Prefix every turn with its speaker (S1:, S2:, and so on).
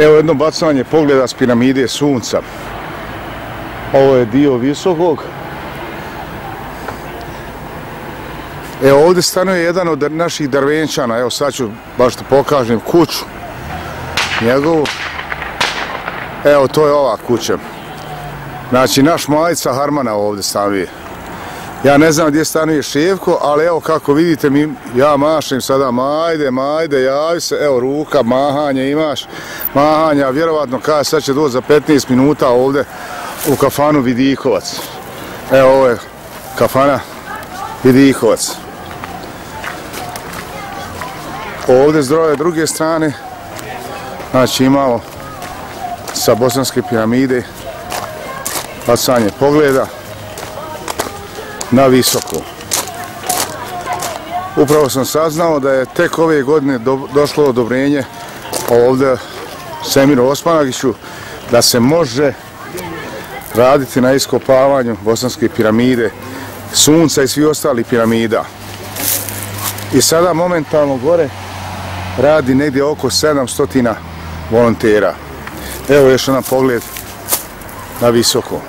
S1: Evo jedno bacanje pogleda s piramide sunca. Ovo je dio visokog. Evo ovdje stanuje jedan od naših drvenčana. Evo sad ću baš da pokažem kuću. Njegovu. Evo to je ova kuća. Znači naš majica Harmana ovdje stanuje. Ja ne znam gdje stanuje Ševko, ali evo kako vidite, mi, ja mašim sada, majde, majde, javi se, evo ruka, mahanje imaš, mahanja, vjerovatno kada sad će doći za 15 minuta ovdje u kafanu Vidikovac. Evo ovo je kafana Vidikovac. Ovdje s druge strane, znači imamo sa bosanske piramide, pasanje pogleda, na visoko. Upravo sam saznao da je tek ove godine do, došlo odobrenje ovdje Semiru Osmanagiću da se može raditi na iskopavanju bosanske piramide, sunca i svi ostali piramida. I sada momentalno gore radi negdje oko 700 volontera. Evo još jedan pogled na visoko.